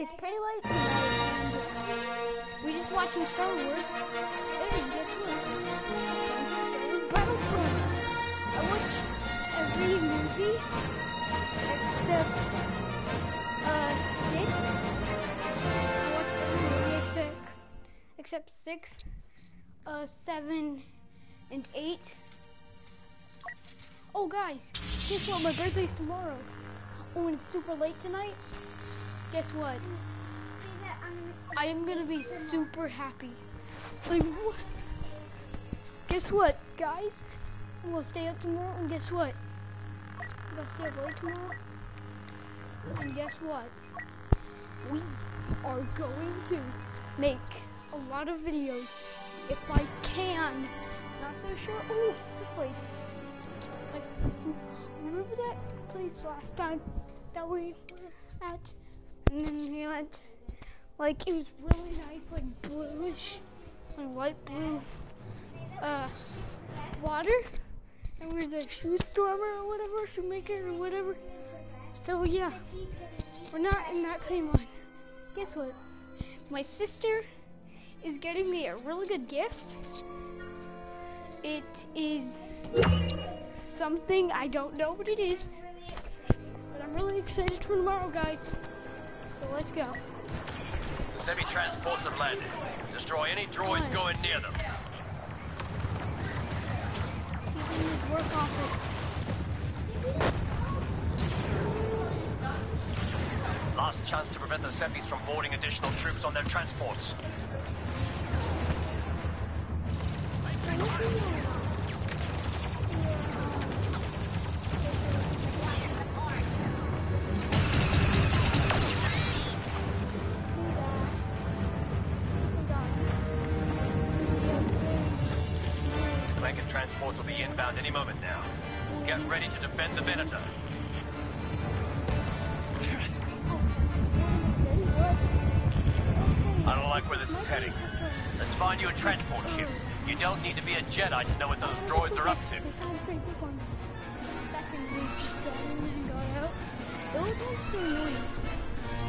it's pretty late tonight, we just watching Star Wars. Hey, guess what? Battlefront. I watch every movie except uh six. I watch every movie except except six, uh seven, and eight. Oh guys, guess what? My birthday's tomorrow. Oh, and it's super late tonight. Guess what? I am gonna be super happy. Like, what? Guess what, guys? I'm gonna stay up tomorrow, and guess what? I'm gonna stay up late tomorrow. And guess what? We are going to make a lot of videos if I can. Not so sure. Oh, this place. Like, remember that place last time that we were at? And then we went, like, it was really nice, like bluish, like light blue, uh, water. And we were the shoe stormer or whatever, shoemaker or whatever. So yeah, we're not in that same one. Guess what? My sister is getting me a really good gift. It is something I don't know what it is, but I'm really excited for tomorrow, guys. So let's go. The semi-transports have landed. Destroy any droids Fine. going near them. He's in his work office. Last chance to prevent the Seppies from boarding additional troops on their transports. Blanket transports will be inbound any moment now. Get ready to defend the Venator. I don't like where this is heading. Let's find you a transport ship. You don't need to be a Jedi to know what those droids are up to. They found a pretty big one. Second reach gun and got out. It was like so annoying.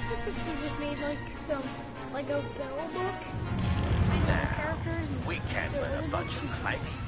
My sister just made like some, like a bell book. Nah, characters. We can't the let a bunch of books.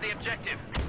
the objective.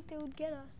Think they would get us.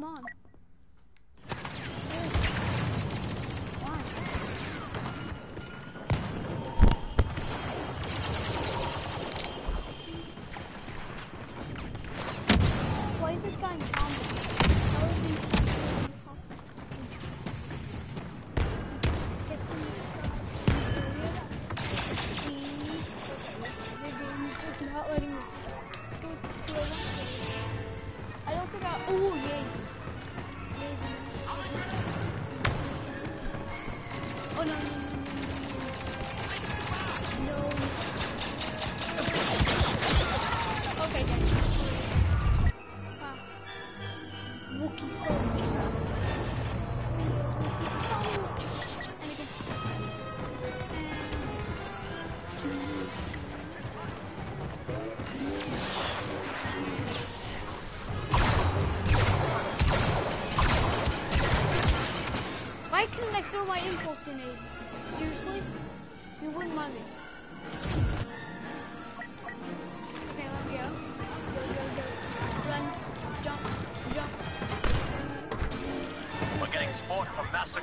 Come on.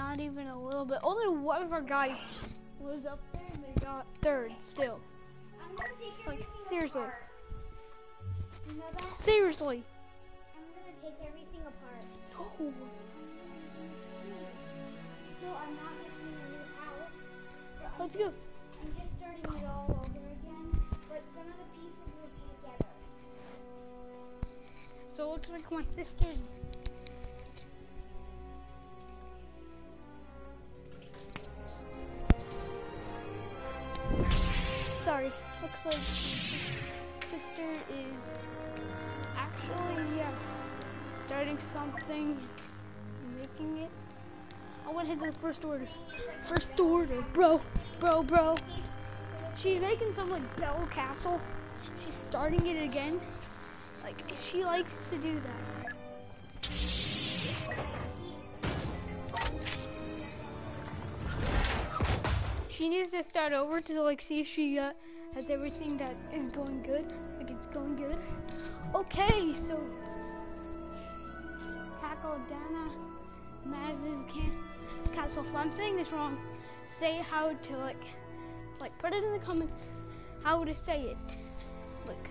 Not even a little bit. Only one of our guys was up there and they got third still. Like, seriously. You know seriously. I'm gonna take everything apart. No. No, I'm not making a new house. Let's go. I'm just starting it all over again, but some of the pieces will be together. So it looks like my sister. Looks like sister is actually, yeah, starting something, making it. I went ahead to the first order. First order, bro, bro, bro. She's making some like Bell Castle. She's starting it again. Like, she likes to do that. She needs to start over to like see if she uh, has everything that is going good. Like it's going good. Okay, so Tackle Dana Maz's can castle. If I'm saying this wrong, say how to like like put it in the comments how to say it. Like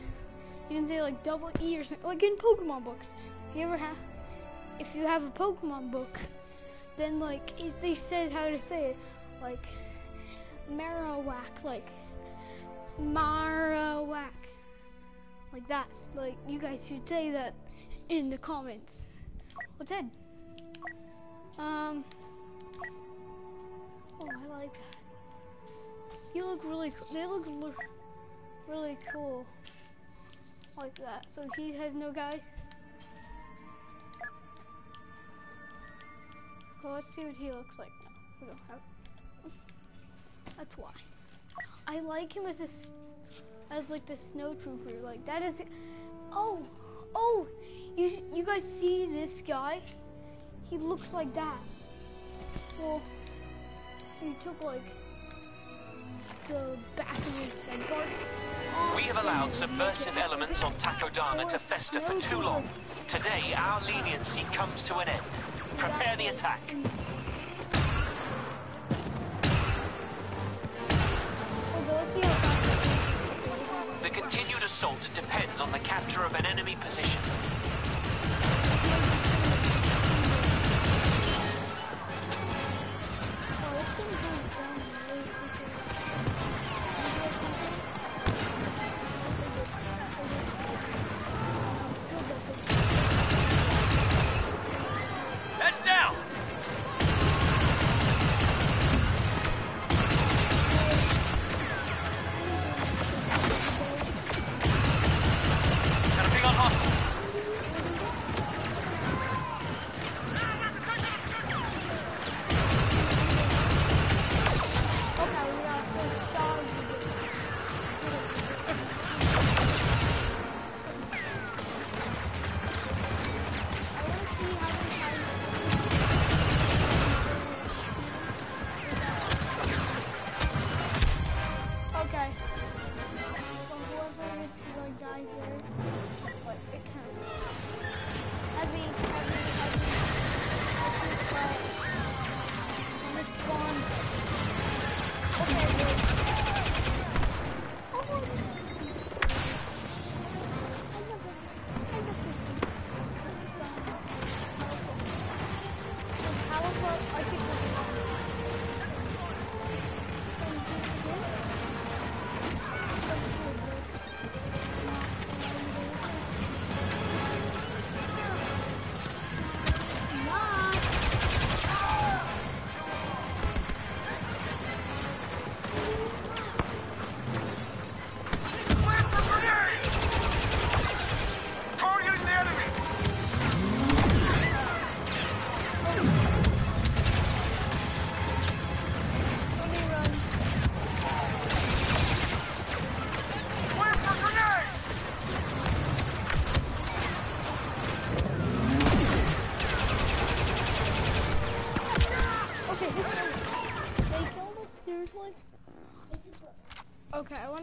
you can say like double E or something, like in Pokemon books. If you ever have, if you have a Pokemon book, then like it, they said how to say it, like Marowak, like Marowak, like that. Like you guys should say that in the comments. What's Ed? Um. Oh, I like that. You look really cool. They look lo- really cool. Like that. So he has no guys? Well, let's see what he looks like. We don't have. That's why. I like him as a, as like the snow trooper. Like that is. Oh, oh, you you guys see this guy? He looks like that. Well, he took like the back of his head We have allowed subversive elements on Takodana to fester for too long. Today, our leniency comes to an end. Prepare the attack. Assault depends on the capture of an enemy position.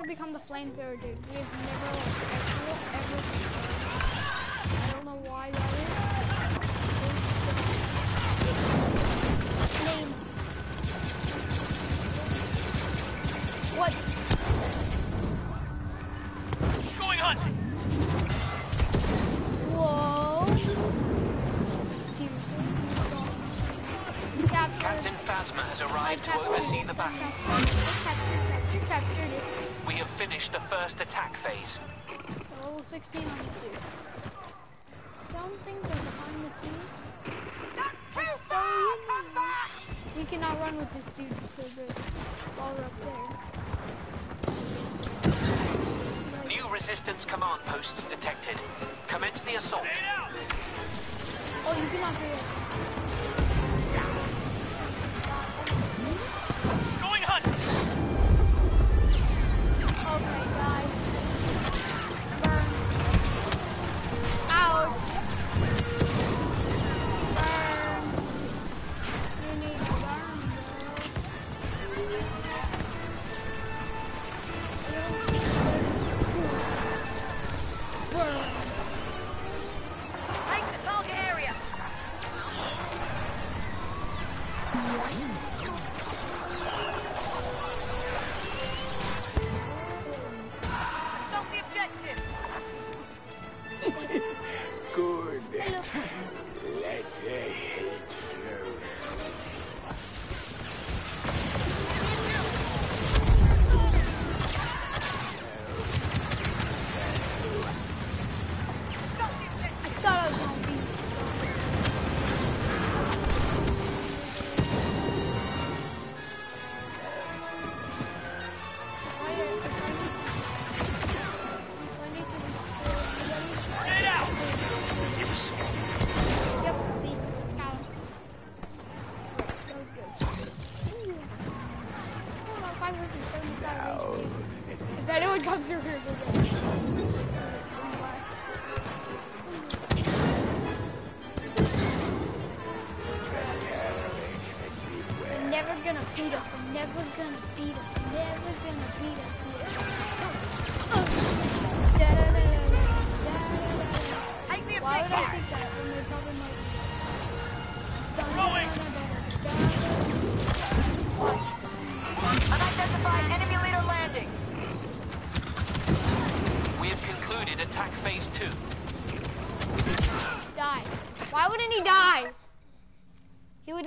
Become the flamethrower dude. We have never, like, ever, ever. Phase. Level 16 on the dude. Some things are behind the scenes. So. We cannot run with this dude so good while we're up there. New resistance command posts detected. Commence the assault. Oh, you cannot do it.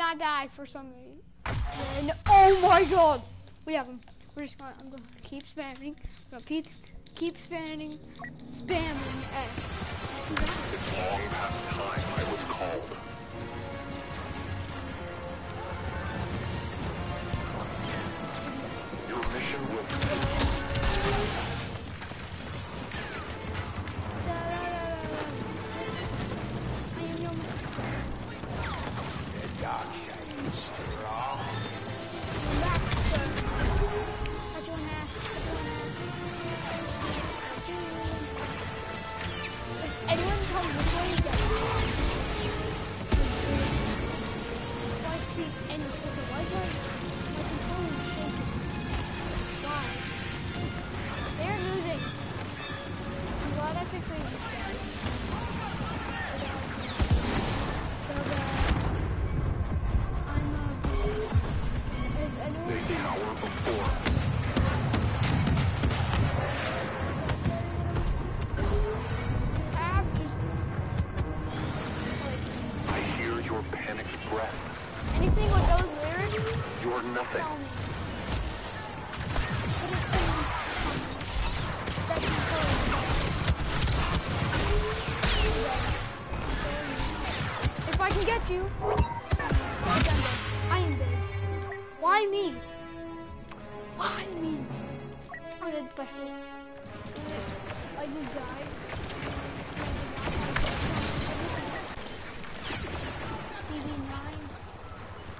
I died for some reason. Oh my god! We have him. We're just going, I'm going to keep spamming. I'm going to keep, keep spamming, spamming. And it's long past time I was called. Your mission was...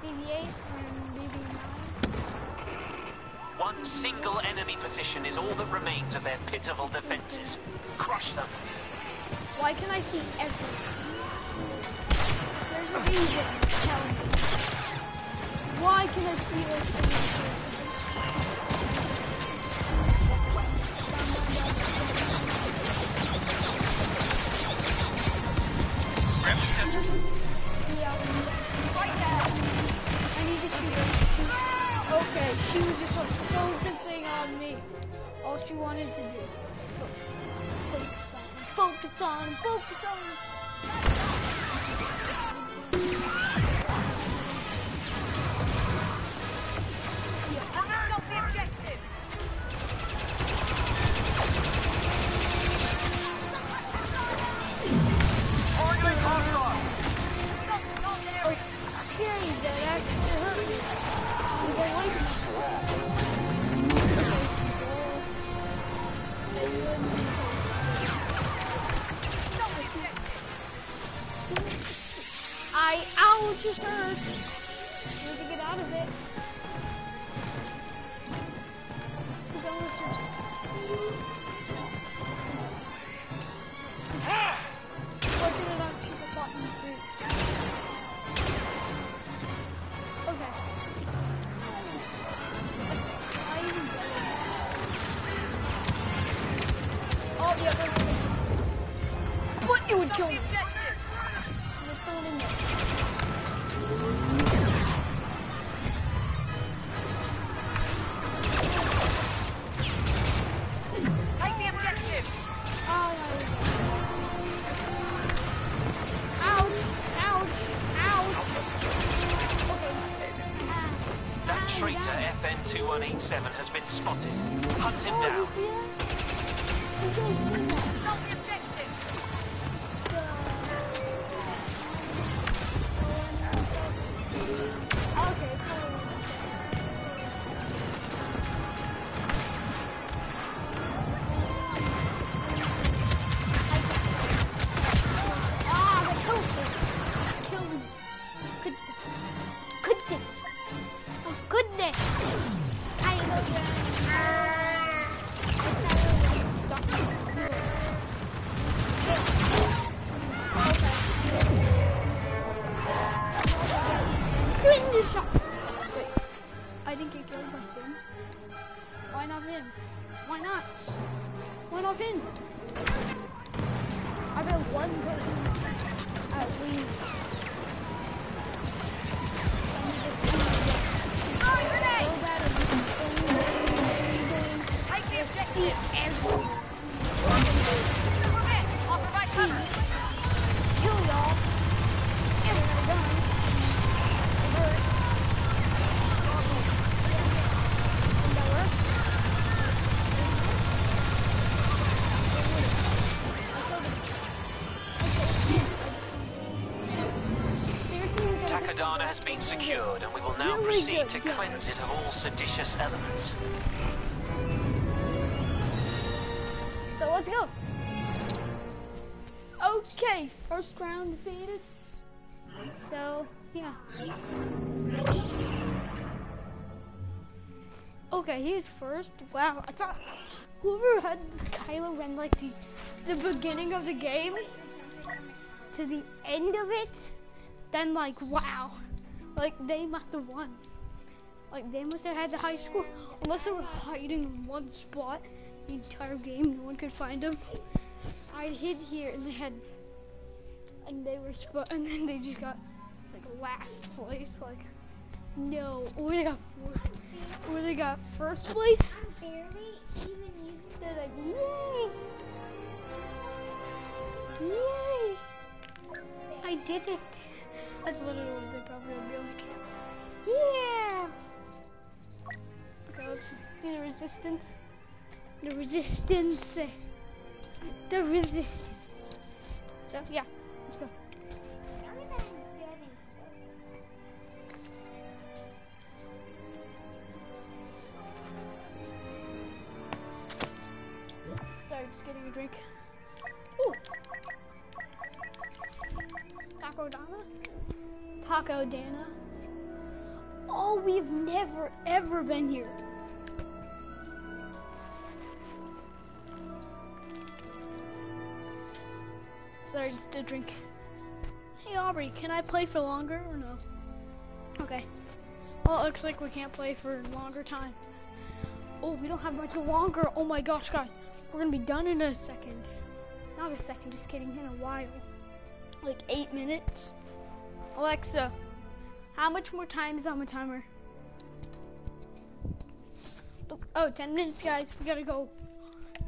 BB-8 and BB-9. One single enemy position is all that remains of their pitiful defenses. Crush them. Why can I see everything? There's a reason, tell me. Why can I see everything? Grab the sensors. That to ah, Okay, she was just like, close thing on me. All she wanted to do. Focus on focus on focus on. back. traitor FN2187 has been spotted. Hunt him down. Proceed to cleanse it of all seditious elements. So let's go. Okay, first round defeated. So yeah. Okay, he's first. Wow, I thought whoever had Kylo Ren like the the beginning of the game to the end of it, then like wow, like they must have won. Like they must have had the high score, unless they were hiding in one spot the entire game. No one could find them. I hid here and they had, and they were spot, and then they just got like last place. Like no, or they got fourth, or they got first place. Barely even using They're like yay, yay! I did it. That's literally what they probably would be like. Yeah. Okay, the resistance. The resistance. The resistance. So yeah, let's go. Takodana? Oh, we've never ever been here. Sorry, just a drink. Hey Aubrey, can I play for longer or no? Okay. Well, it looks like we can't play for a longer time. Oh, we don't have much longer. Oh my gosh, guys. We're gonna be done in a second. Not a second, just kidding, in a while. Like eight minutes. Alexa, how much more time is on the timer? Look, oh, 10 minutes, guys. We gotta go.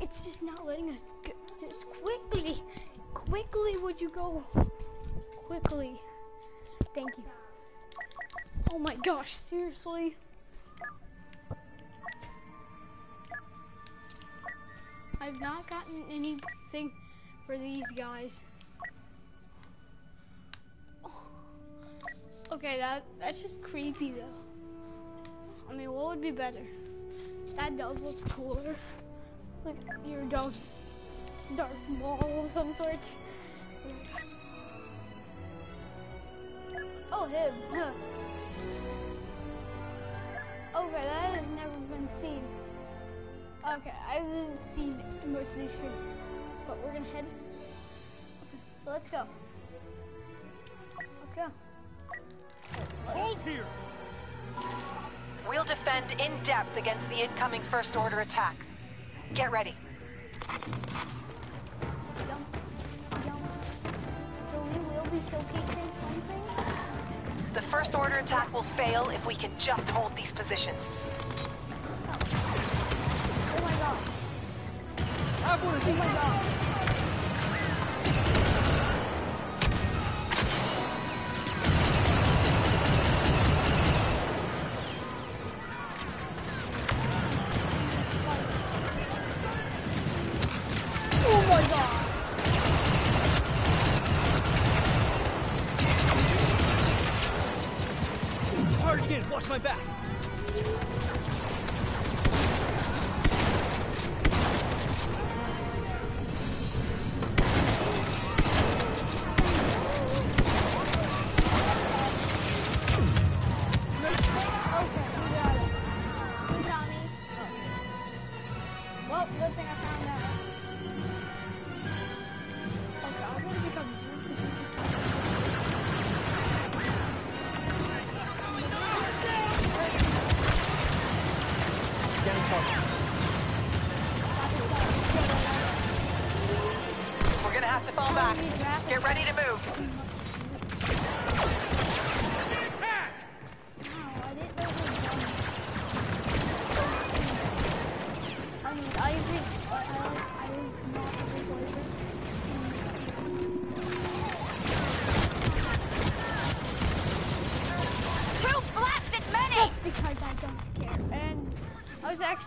It's just not letting us go. Just quickly, quickly, would you go? Quickly. Thank you. Oh my gosh, seriously? I've not gotten anything for these guys. Okay, that that's just creepy though. I mean, what would be better? That does look cooler. Like your dog, Darth Maul of some sort. Oh, him. Okay, that has never been seen. Okay, I haven't seen most of these shirts, but we're gonna head. Okay, so let's go. Let's go. Hold here! We'll defend in depth against the incoming First Order attack. Get ready. Jump, jump. So we will be showcasing something. The First Order attack will fail if we can just hold these positions. Oh my god. Have one of Oh my god.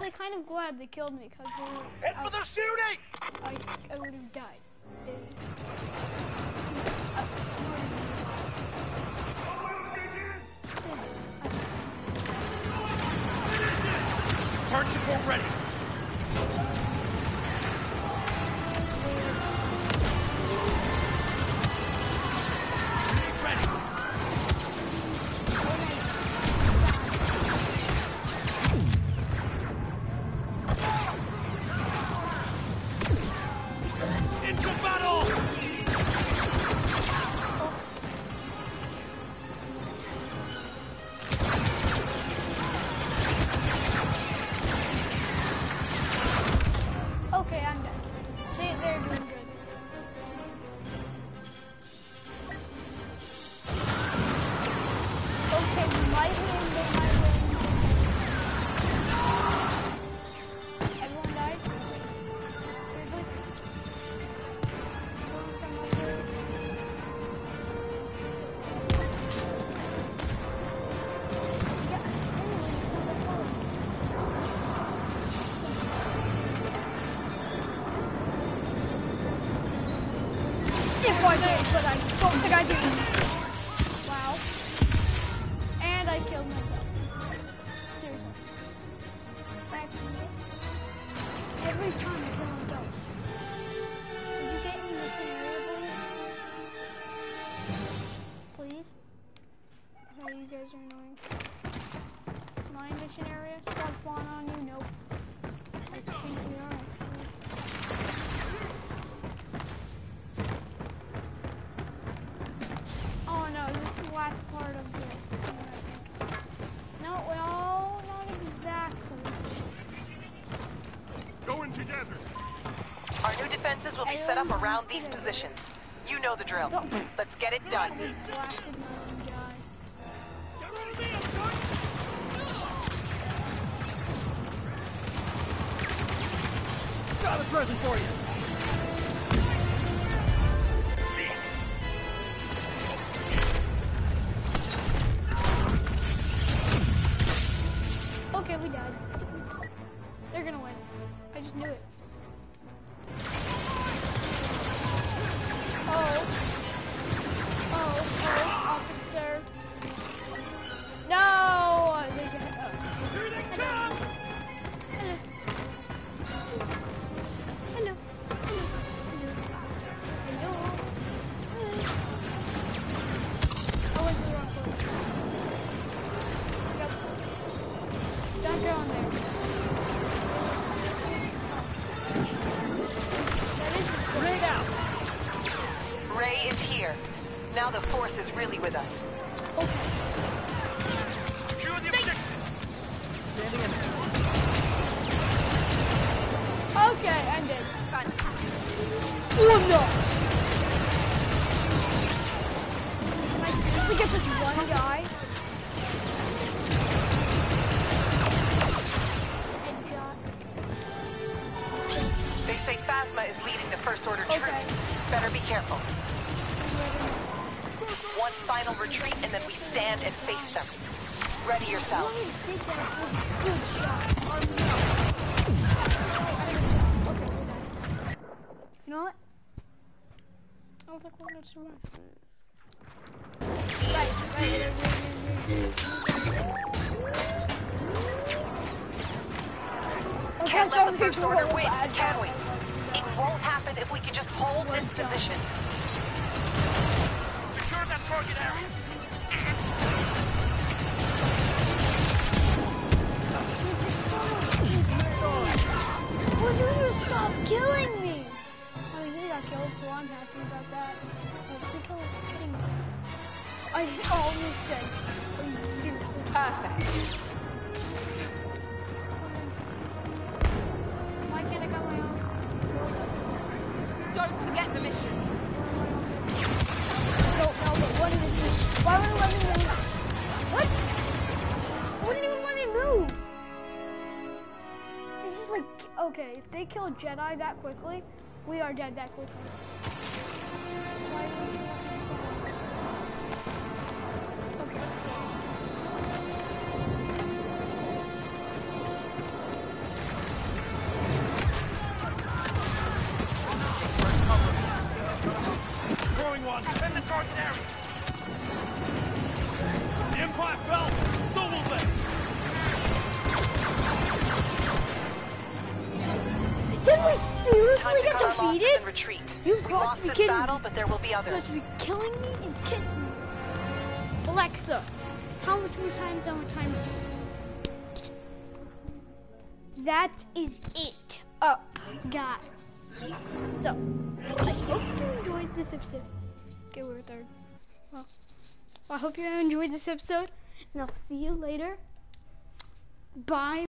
Actually kind of glad they killed me because Head for the shooting! I, I would have died. Mind mission area? Stop spawn on you? Nope. I think we are actually. Oh no, this is the last part of this. thing, I think. No, well, not exactly. Going together. Our new defenses will be set up around these positions. You know the drill. Let's get it done. Got a present for you. You know what? I was like, we're gonna survive. Right, right, right, Can't let the First Order win, can we? It won't happen if we can just hold this position. Secure that target area! Will you stop killing me? I mean, he got killed, so I'm happy about that. But he killed kidding me. I almost said, are you seriously? Perfect. Why can't I got my own? Don't forget the mission. Okay, if they kill Jedi that quickly, we are dead that quickly. This kidding battle, but there will be You others. guys be killing me and kidding me. Alexa, how much more times on time? That is it up, guys. So, I hope you enjoyed this episode. Okay, we're third. Well, I hope you enjoyed this episode, and I'll see you later. Bye.